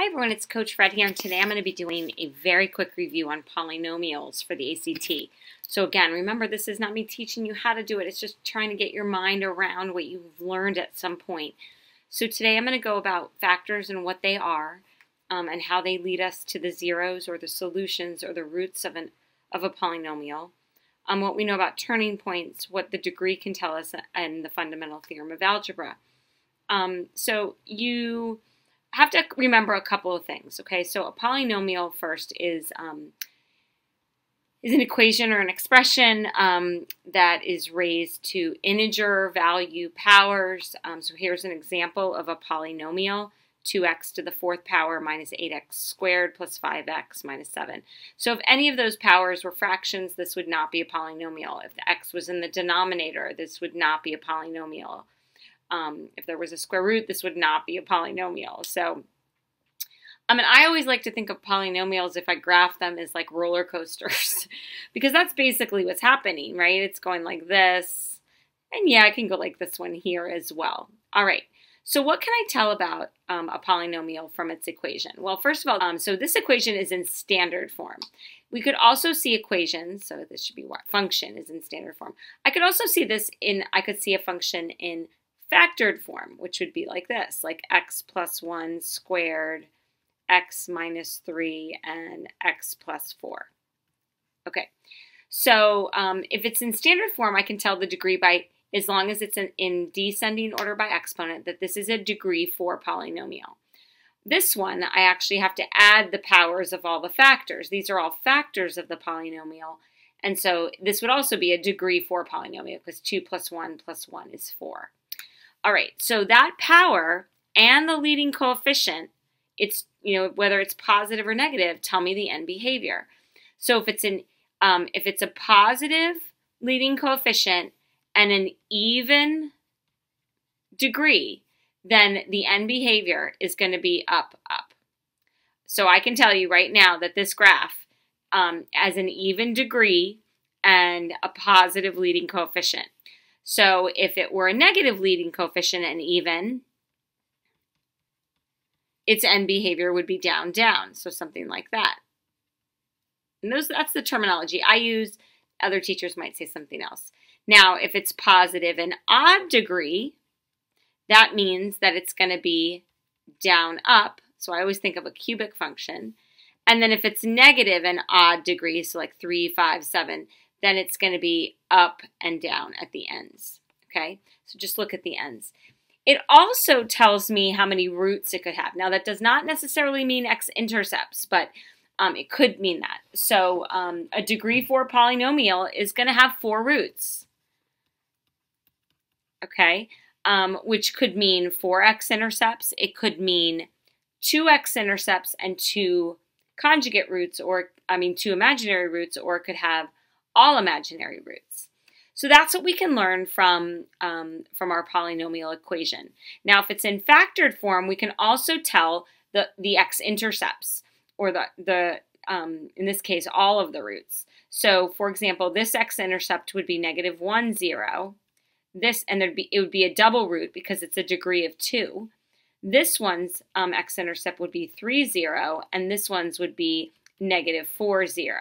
Hi everyone, it's Coach Fred here, and today I'm going to be doing a very quick review on polynomials for the ACT. So again, remember this is not me teaching you how to do it, it's just trying to get your mind around what you've learned at some point. So today I'm going to go about factors and what they are, um, and how they lead us to the zeros or the solutions or the roots of, an, of a polynomial, um, what we know about turning points, what the degree can tell us, and the fundamental theorem of algebra. Um, so you have to remember a couple of things. Okay, so a polynomial first is um, is an equation or an expression um, that is raised to integer value powers. Um, so here's an example of a polynomial. 2x to the fourth power minus 8x squared plus 5x minus 7. So if any of those powers were fractions, this would not be a polynomial. If the x was in the denominator, this would not be a polynomial. Um, if there was a square root, this would not be a polynomial. So, I mean, I always like to think of polynomials if I graph them as like roller coasters, because that's basically what's happening, right? It's going like this, and yeah, I can go like this one here as well. All right. So what can I tell about um, a polynomial from its equation? Well, first of all, um, so this equation is in standard form. We could also see equations, so this should be what function is in standard form. I could also see this in, I could see a function in factored form, which would be like this, like x plus 1 squared, x minus 3, and x plus 4. Okay, so um, if it's in standard form, I can tell the degree by, as long as it's in, in descending order by exponent, that this is a degree 4 polynomial. This one, I actually have to add the powers of all the factors. These are all factors of the polynomial. And so this would also be a degree 4 polynomial because 2 plus 1 plus 1 is 4. All right, so that power and the leading coefficient, it's, you know, whether it's positive or negative, tell me the end behavior. So if it's an, um, if it's a positive leading coefficient and an even degree, then the end behavior is going to be up, up. So I can tell you right now that this graph, um, as an even degree and a positive leading coefficient. So if it were a negative leading coefficient and even, its end behavior would be down, down. So something like that. And those, that's the terminology I use. Other teachers might say something else. Now, if it's positive and odd degree, that means that it's going to be down, up. So I always think of a cubic function. And then if it's negative and odd degree, so like 3, 5, 7, then it's going to be up and down at the ends. Okay, so just look at the ends. It also tells me how many roots it could have. Now, that does not necessarily mean x-intercepts, but um, it could mean that. So um, a degree 4 polynomial is going to have four roots. Okay, um, which could mean four x-intercepts. It could mean two x-intercepts and two conjugate roots, or I mean two imaginary roots, or it could have all imaginary roots. So that's what we can learn from, um, from our polynomial equation. Now, if it's in factored form, we can also tell the, the x-intercepts, or the, the um, in this case, all of the roots. So, for example, this x-intercept would be negative 1, 0. This, and there'd be, it would be a double root because it's a degree of 2. This one's um, x-intercept would be 3, 0, and this one's would be negative 4, 0.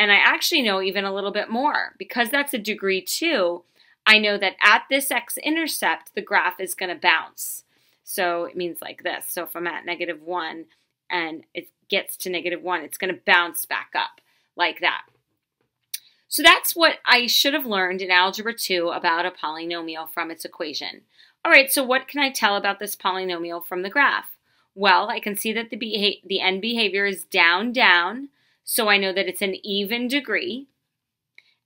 And I actually know even a little bit more. Because that's a degree 2, I know that at this x-intercept, the graph is going to bounce. So it means like this. So if I'm at negative 1 and it gets to negative 1, it's going to bounce back up like that. So that's what I should have learned in Algebra 2 about a polynomial from its equation. All right, so what can I tell about this polynomial from the graph? Well, I can see that the, the end behavior is down, down. So I know that it's an even degree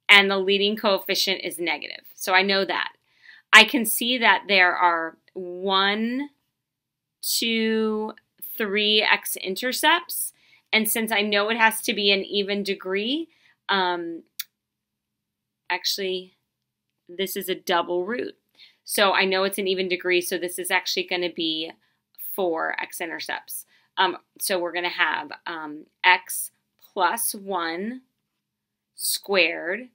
and the leading coefficient is negative. So I know that. I can see that there are one, two, three x-intercepts. And since I know it has to be an even degree, um, actually, this is a double root. So I know it's an even degree, so this is actually going to be four x-intercepts. Um, so we're going to have um, x plus 1 squared,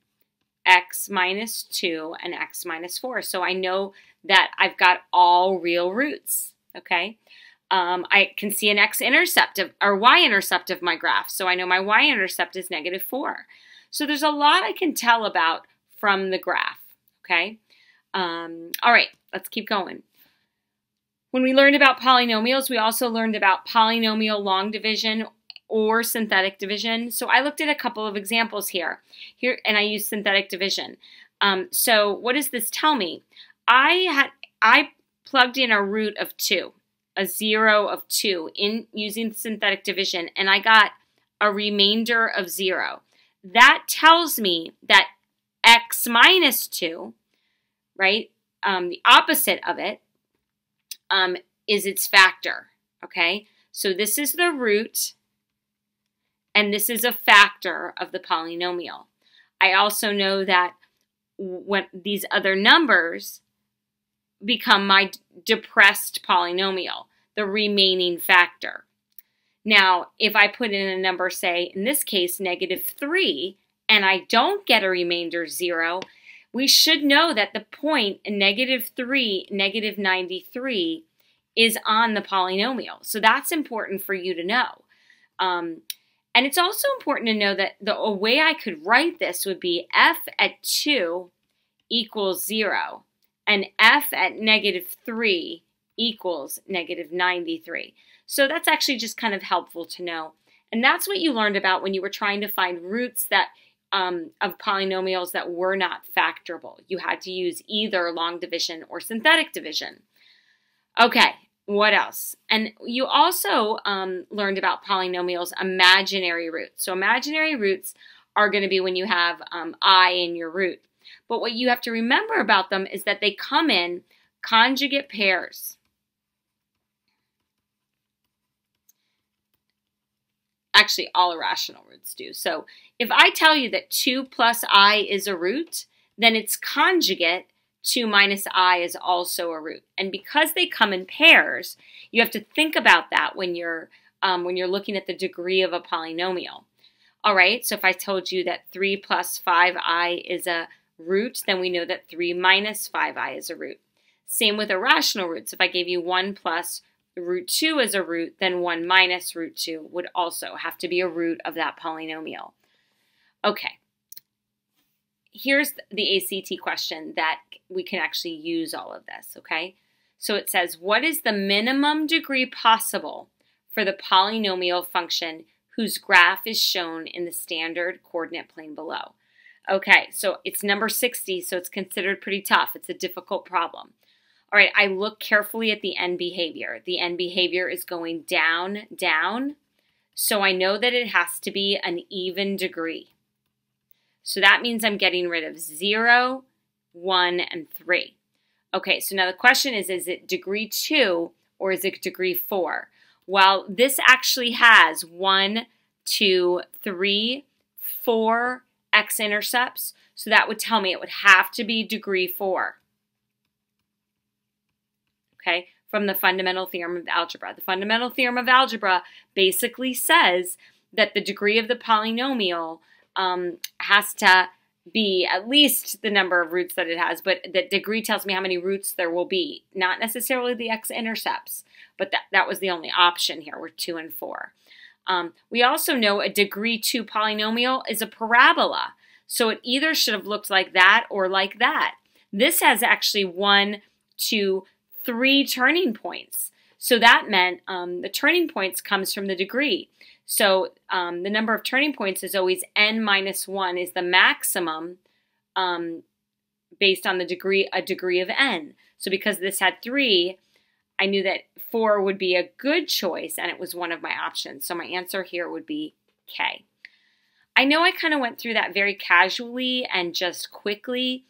x minus 2, and x minus 4. So I know that I've got all real roots, okay? Um, I can see an x-intercept of, or y-intercept of my graph, so I know my y-intercept is negative 4. So there's a lot I can tell about from the graph, okay? Um, all right, let's keep going. When we learned about polynomials, we also learned about polynomial long division or synthetic division. So I looked at a couple of examples here, here, and I used synthetic division. Um, so what does this tell me? I had I plugged in a root of two, a zero of two in using synthetic division, and I got a remainder of zero. That tells me that x minus two, right, um, the opposite of it, um, is its factor, okay? So this is the root, and this is a factor of the polynomial. I also know that when these other numbers become my depressed polynomial, the remaining factor. Now, if I put in a number, say, in this case, negative 3, and I don't get a remainder 0, we should know that the point negative 3, negative 93 is on the polynomial. So that's important for you to know. Um, and it's also important to know that the a way I could write this would be f at 2 equals 0 and f at negative 3 equals negative 93. So that's actually just kind of helpful to know. And that's what you learned about when you were trying to find roots that um, of polynomials that were not factorable. You had to use either long division or synthetic division. Okay, what else? And you also um, learned about polynomials imaginary roots. So imaginary roots are going to be when you have um, i in your root. But what you have to remember about them is that they come in conjugate pairs. Actually, all irrational roots do. So if I tell you that 2 plus i is a root, then its conjugate 2 minus i is also a root. And because they come in pairs, you have to think about that when you're um, when you're looking at the degree of a polynomial. All right, so if I told you that 3 plus 5i is a root, then we know that 3 minus 5i is a root. Same with irrational roots. If I gave you 1 plus root 2 as a root, then 1 minus root 2 would also have to be a root of that polynomial. Okay. Here's the ACT question that we can actually use all of this, okay? So it says, what is the minimum degree possible for the polynomial function whose graph is shown in the standard coordinate plane below? Okay, so it's number 60, so it's considered pretty tough. It's a difficult problem. All right, I look carefully at the end behavior. The end behavior is going down, down. So I know that it has to be an even degree. So that means I'm getting rid of 0, 1, and 3. Okay, so now the question is, is it degree 2 or is it degree 4? Well, this actually has 1, 2, 3, 4, x-intercepts. So that would tell me it would have to be degree 4. Okay, from the fundamental theorem of algebra. The fundamental theorem of algebra basically says that the degree of the polynomial um, has to be at least the number of roots that it has, but the degree tells me how many roots there will be, not necessarily the x-intercepts, but that, that was the only option here, were 2 and 4. Um, we also know a degree 2 polynomial is a parabola. So it either should have looked like that or like that. This has actually one, two, three turning points. So that meant um, the turning points comes from the degree. So um, the number of turning points is always n minus 1 is the maximum um, based on the degree a degree of n. So because this had 3, I knew that 4 would be a good choice, and it was one of my options. So my answer here would be K. I know I kind of went through that very casually and just quickly.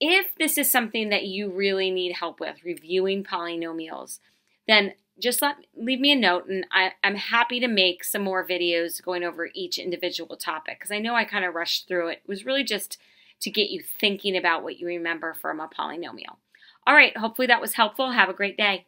If this is something that you really need help with, reviewing polynomials, then just let leave me a note and I, am happy to make some more videos going over each individual topic because I know I kind of rushed through it. It was really just to get you thinking about what you remember from a polynomial. All right, hopefully that was helpful. Have a great day.